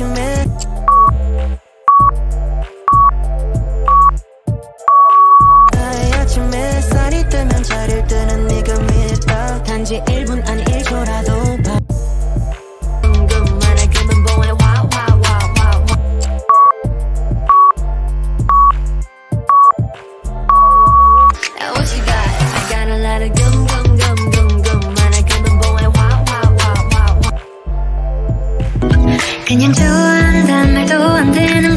your man. 그냥 좋아한단 말도 안 되는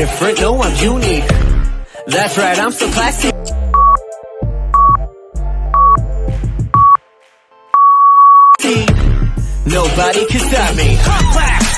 different, no I'm unique. That's right, I'm so classy. Nobody can stop me.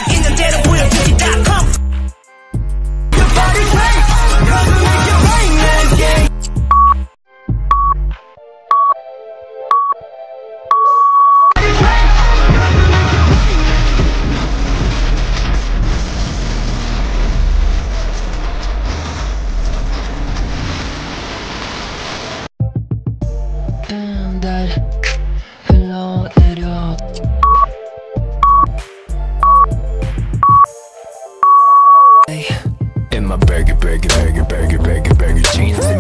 my baggy, it, baggy, it, baggy, it, jeans.